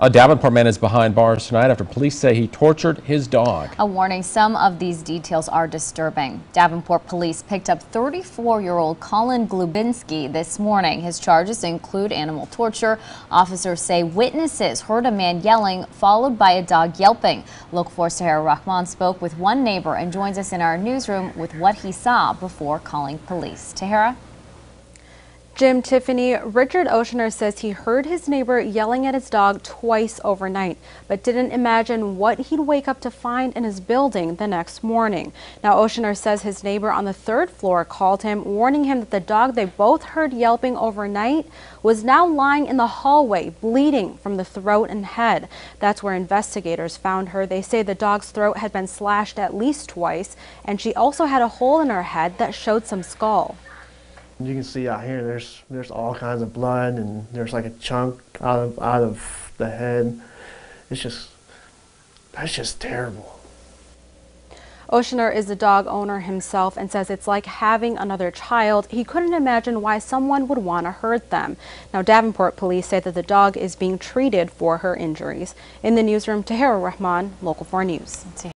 A Davenport man is behind bars tonight after police say he tortured his dog. A warning, some of these details are disturbing. Davenport police picked up 34-year-old Colin Glubinski this morning. His charges include animal torture. Officers say witnesses heard a man yelling, followed by a dog yelping. Look for Tahera Rahman spoke with one neighbor and joins us in our newsroom with what he saw before calling police. Tahera? Jim Tiffany, Richard Oceaner says he heard his neighbor yelling at his dog twice overnight, but didn't imagine what he'd wake up to find in his building the next morning. Now, Oceaner says his neighbor on the third floor called him, warning him that the dog they both heard yelping overnight was now lying in the hallway, bleeding from the throat and head. That's where investigators found her. They say the dog's throat had been slashed at least twice, and she also had a hole in her head that showed some skull. You can see out here there's there's all kinds of blood and there's like a chunk out of out of the head. It's just that's just terrible. Oceaner is a dog owner himself and says it's like having another child. He couldn't imagine why someone would want to hurt them. Now, Davenport police say that the dog is being treated for her injuries. In the newsroom, Tahera Rahman, Local 4 News.